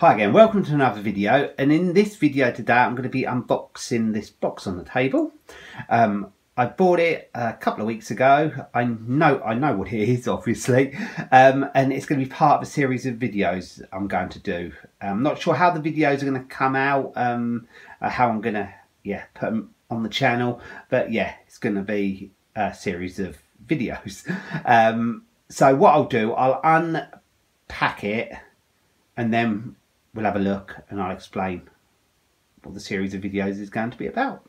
Hi again, welcome to another video and in this video today I'm going to be unboxing this box on the table. Um, I bought it a couple of weeks ago. I know I know what it is obviously um, and it's going to be part of a series of videos I'm going to do. I'm not sure how the videos are going to come out, um, uh, how I'm going to yeah put them on the channel but yeah it's going to be a series of videos. Um, so what I'll do, I'll unpack it and then we'll have a look and I'll explain what the series of videos is going to be about.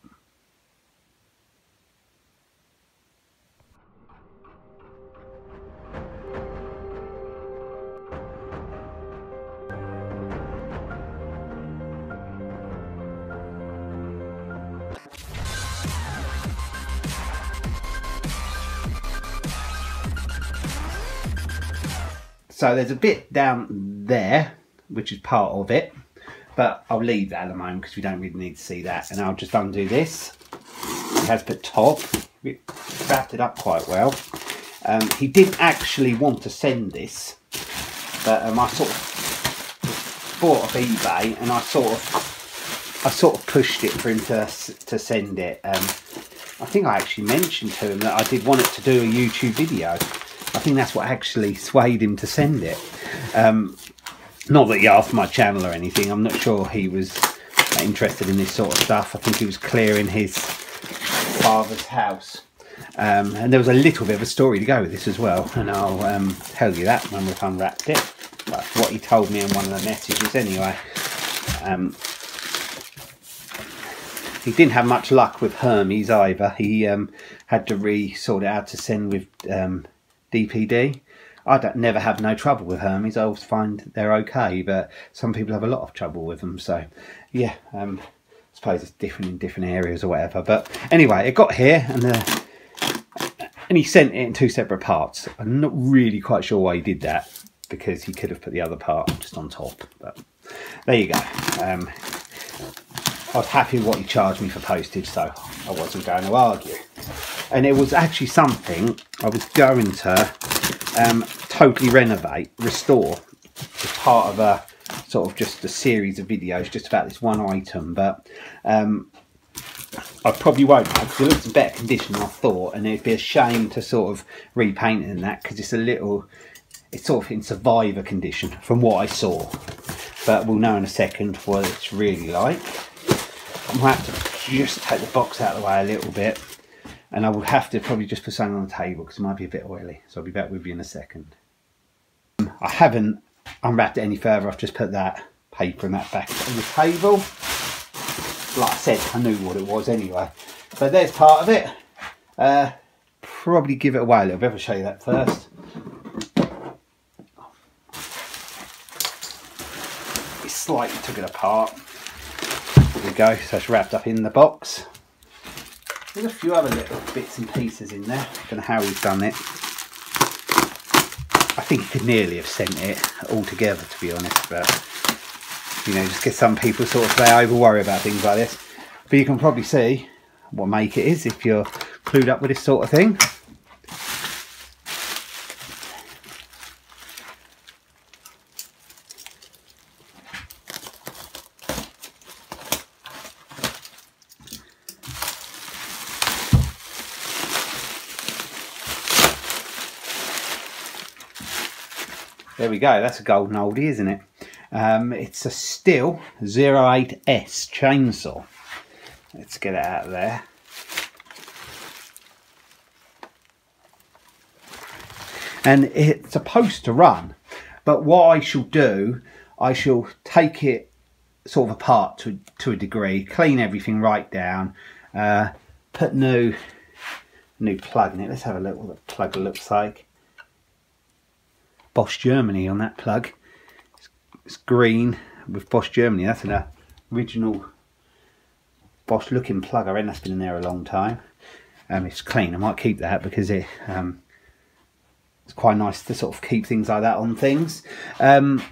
So there's a bit down there, which is part of it, but I'll leave that at the moment because we don't really need to see that. And I'll just undo this. It has put top, we wrapped it up quite well. Um, he didn't actually want to send this, but um, I sort of bought off eBay and I sort of I sort of pushed it for him to to send it. Um, I think I actually mentioned to him that I did want it to do a YouTube video I think that's what actually swayed him to send it. Um, not that he asked my channel or anything. I'm not sure he was interested in this sort of stuff. I think he was clearing his father's house. Um, and there was a little bit of a story to go with this as well. And I'll um, tell you that when we've unwrapped it. That's what he told me in one of the messages anyway. Um, he didn't have much luck with Hermes either. He um, had to re-sort it out to send with um, DPD. I don't never have no trouble with Hermes. I always find they're okay, but some people have a lot of trouble with them. So, yeah, um, I suppose it's different in different areas or whatever. But anyway, it got here, and uh, and he sent it in two separate parts. I'm not really quite sure why he did that because he could have put the other part just on top. But there you go. Um, I was happy with what he charged me for postage, so I wasn't going to argue and it was actually something I was going to um, totally renovate, restore. As part of a sort of just a series of videos just about this one item but um, I probably won't because it looks in better condition than I thought and it'd be a shame to sort of repaint it in that because it's a little it's sort of in survivor condition from what I saw. But we'll know in a second what it's really like. Going to have to just take the box out of the way a little bit and I will have to probably just put something on the table because it might be a bit oily. So I'll be back with you in a second. I haven't unwrapped it any further. I've just put that paper and that back on the table. Like I said, I knew what it was anyway. So there's part of it. Uh, probably give it away a little bit. I'll show you that first. We slightly took it apart. There we go. So it's wrapped up in the box. There's a few other little bits and pieces in there. I don't know how he's done it. I think he could nearly have sent it all together, to be honest. But, you know, just get some people sort of, they over worry about things like this. But you can probably see what make it is if you're clued up with this sort of thing. There we go, that's a golden oldie, isn't it? Um, it's a Stihl 08S chainsaw. Let's get it out of there. And it's supposed to run, but what I shall do, I shall take it sort of apart to, to a degree, clean everything right down, uh, put new new plug in it. Let's have a look what the plug looks like. Bosch Germany on that plug. It's, it's green with Bosch Germany. That's an original Bosch looking plug. I reckon that's been in there a long time. Um, it's clean. I might keep that because it um, it's quite nice to sort of keep things like that on things. Um,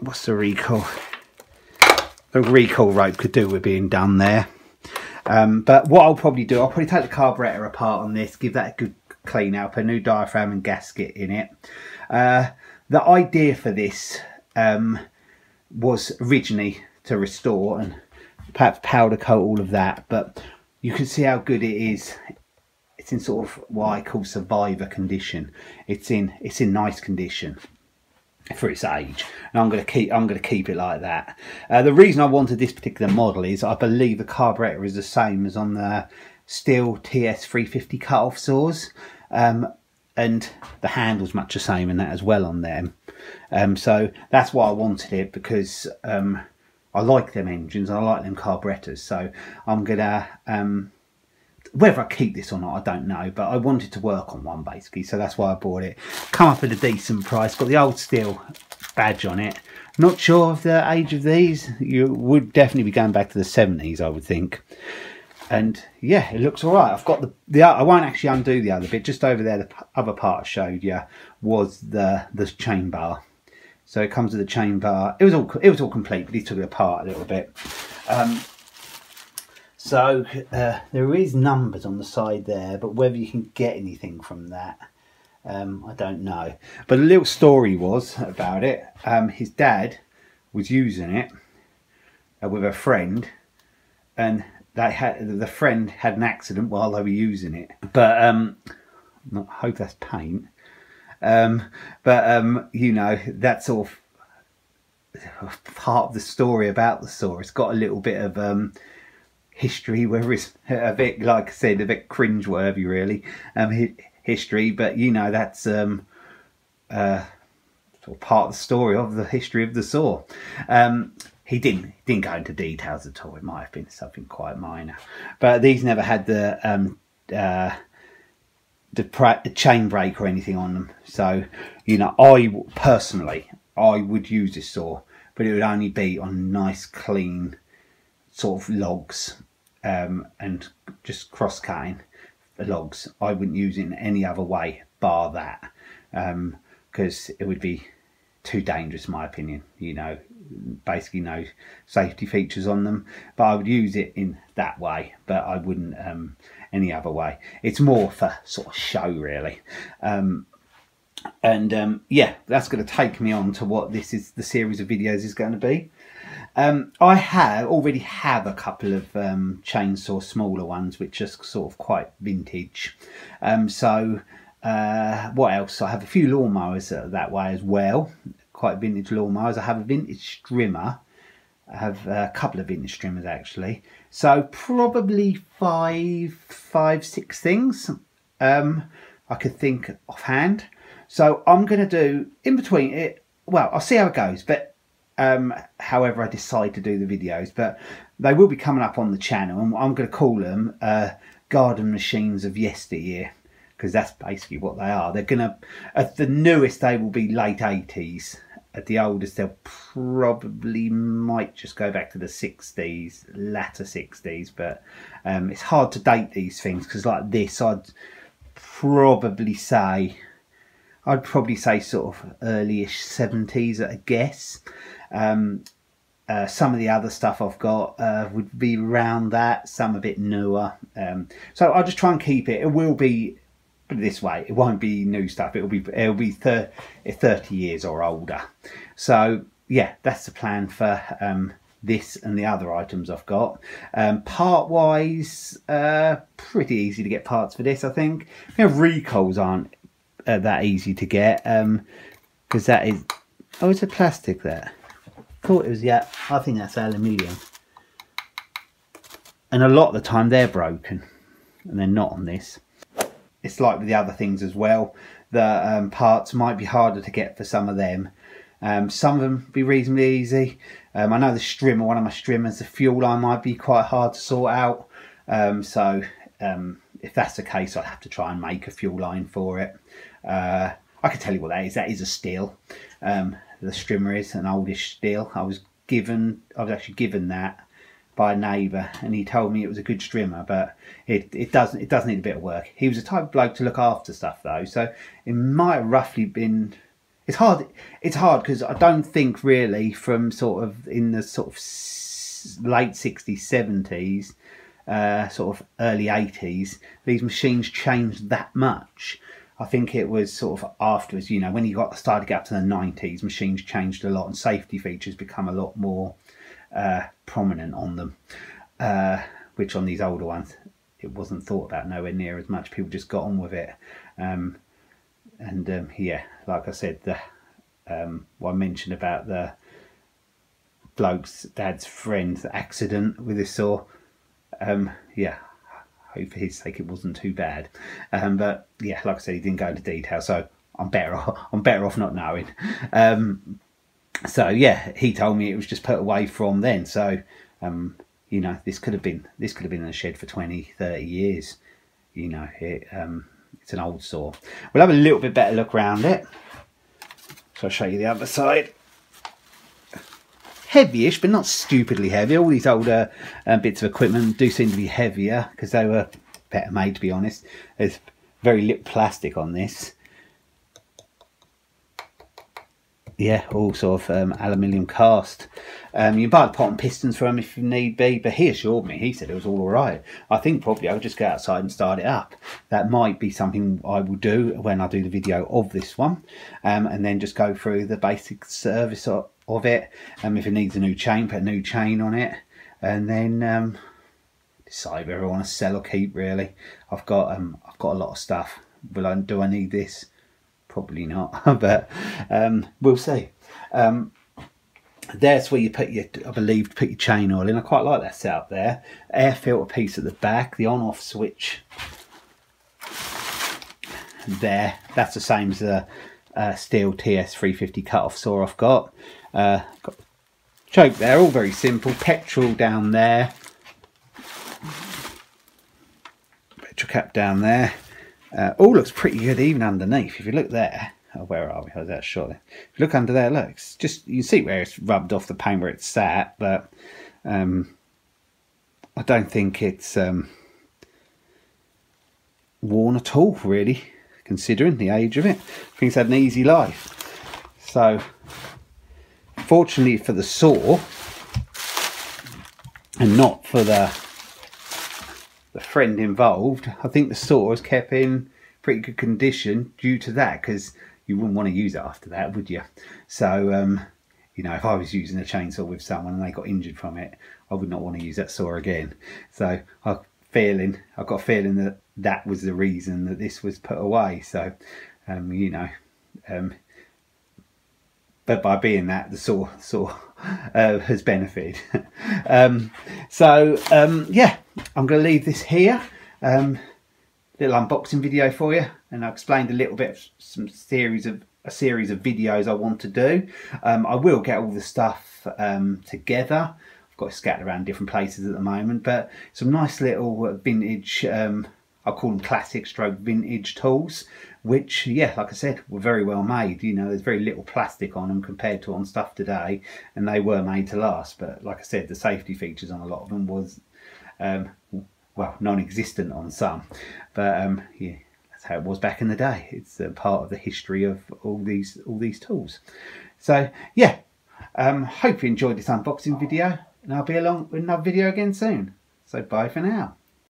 what's the recoil? The recoil rope could do with being done there. Um, but what I'll probably do, I'll probably take the carburetor apart on this, give that a good clean out, a new diaphragm and gasket in it. Uh, the idea for this, um, was originally to restore and perhaps powder coat all of that, but you can see how good it is. It's in sort of what I call survivor condition. It's in it's in nice condition for its age and I'm going to keep I'm going to keep it like that uh, the reason I wanted this particular model is I believe the carburetor is the same as on the Stihl TS350 cut-off saws um, and the handle's much the same and that as well on them um, so that's why I wanted it because um, I like them engines I like them carburetors so I'm gonna um, whether I keep this or not, I don't know, but I wanted to work on one basically, so that's why I bought it. Come up at a decent price, got the old Stihl badge on it. Not sure of the age of these. You would definitely be going back to the 70s, I would think. And yeah, it looks all right. I've got the, the I won't actually undo the other bit. Just over there, the other part I showed you was the the chain bar. So it comes with the chain bar. It was all it was all complete, but he took it apart a little bit. Um, so uh, there is numbers on the side there, but whether you can get anything from that, um, I don't know. But a little story was about it. Um, his dad was using it uh, with a friend, and they had the friend had an accident while they were using it. But um, I hope that's paint. Um, but um, you know that's all part of the story about the saw. It's got a little bit of um, history, whether it's a bit, like I said, a bit cringe-worthy, really, um, history. But you know, that's um, uh, sort of part of the story of the history of the saw. Um, he didn't didn't go into details at all. It might have been something quite minor, but these never had the um, uh, the, the chain brake or anything on them. So you know, I personally I would use this saw, but it would only be on nice clean sort of logs um, and just cross cutting logs. I wouldn't use it in any other way bar that because um, it would be too dangerous in my opinion you know basically no safety features on them. But I would use it in that way but I wouldn't um, any other way. It's more for sort of show really. Um, and um, yeah that's going to take me on to what this is the series of videos is going to be. Um, I have already have a couple of um, chainsaw smaller ones, which are sort of quite vintage. Um, so uh, what else? I have a few lawnmowers that way as well, quite vintage lawnmowers. I have a vintage trimmer. I have a couple of vintage trimmers actually. So probably five, five, six things um, I could think offhand. So I'm going to do in between it. Well, I'll see how it goes, but um, however I decide to do the videos. But they will be coming up on the channel, and I'm going to call them uh, garden machines of yesteryear because that's basically what they are. They're going to, at the newest, they will be late 80s. At the oldest, they'll probably might just go back to the 60s, latter 60s. But um, it's hard to date these things because, like this, I'd probably say I'd probably say sort of earlyish 70s at a guess. Um, uh, some of the other stuff I've got uh, would be around that, some a bit newer. Um, so I'll just try and keep it. It will be put it this way: it won't be new stuff. It'll be it'll be 30, 30 years or older. So yeah, that's the plan for um, this and the other items I've got. Um, part wise, uh, pretty easy to get parts for this. I think. You know, recoils aren't uh, that easy to get because um, that is. Oh, it's a plastic there thought it was, yeah, I think that's aluminium. And a lot of the time they're broken and they're not on this. It's like with the other things as well. The um, parts might be harder to get for some of them. Um, some of them be reasonably easy. Um, I know the strimmer, one of my strimmers, the fuel line might be quite hard to sort out. Um, so um, if that's the case, I'll have to try and make a fuel line for it. Uh, I can tell you what that is. That is a Stihl. Um, the strimmer is an oldish Stihl. I was given, I was actually given that by a neighbour, and he told me it was a good strimmer, but it it doesn't it does need a bit of work. He was a type of bloke to look after stuff though, so it might have roughly been. It's hard. It's hard because I don't think really from sort of in the sort of late sixties, seventies, uh, sort of early eighties, these machines changed that much. I think it was sort of afterwards, you know, when you got started to get up to the 90s, machines changed a lot and safety features become a lot more uh, prominent on them, uh, which on these older ones, it wasn't thought about nowhere near as much. People just got on with it. Um, and um, yeah, like I said, the um, what I mentioned about the bloke's dad's friend's accident with his saw. Um, yeah, hope for his sake it wasn't too bad. Um, but yeah, like I said, he didn't go into detail, so I'm better off. I'm better off not knowing. Um, so yeah, he told me it was just put away from then. So um, you know, this could have been this could have been in the shed for 20, 30 years. You know, it, um, it's an old saw. We'll have a little bit better look around it. So I'll show you the other side. Heavyish, but not stupidly heavy. All these older uh, bits of equipment do seem to be heavier because they were better made, to be honest. There's very little plastic on this. Yeah, all sort of um, aluminium cast. Um, you can buy pot and pistons from him if you need be, but he assured me, he said it was all alright. I think probably I'll just go outside and start it up. That might be something I will do when I do the video of this one, um, and then just go through the basic service of, of it. Um, if it needs a new chain, put a new chain on it, and then um, decide whether I want to sell or keep. Really, I've got um, I've got a lot of stuff. Will I do I need this? Probably not, but um, we'll see. Um, there's where you put your, I believe, put your chain oil in. I quite like that setup there. Air filter piece at the back, the on-off switch there. That's the same as the uh, Stihl TS350 cut-off saw I've got. Uh, got choke there, all very simple. Petrol down there. Petrol cap down there. Uh, all looks pretty good even underneath. If you look there, oh, where are we? How's that shot? If you look under there, look, it's just you see where it's rubbed off the paint where it's sat, but um, I don't think it's um, worn at all, really, considering the age of it. I think it's had an easy life. So, fortunately for the saw, and not for the the friend involved, I think the saw was kept in pretty good condition due to that because you wouldn't want to use it after that, would you? So, um, you know, if I was using a chainsaw with someone and they got injured from it, I would not want to use that saw again. So, I feeling, I've got a feeling that that was the reason that this was put away. So, um, you know, um, but by being that, the saw saw uh, has benefited. um, so um, yeah, I'm going to leave this here. Um, little unboxing video for you, and I explained a little bit some series of a series of videos I want to do. Um, I will get all the stuff um, together. I've got it scattered around different places at the moment, but some nice little vintage. Um, I call them classic stroke vintage tools which, yeah, like I said, were very well made. You know, there's very little plastic on them compared to on stuff today, and they were made to last. But like I said, the safety features on a lot of them was, um, well, non-existent on some. But um, yeah, that's how it was back in the day. It's a part of the history of all these all these tools. So yeah, um, hope you enjoyed this unboxing video, and I'll be along with another video again soon. So bye for now.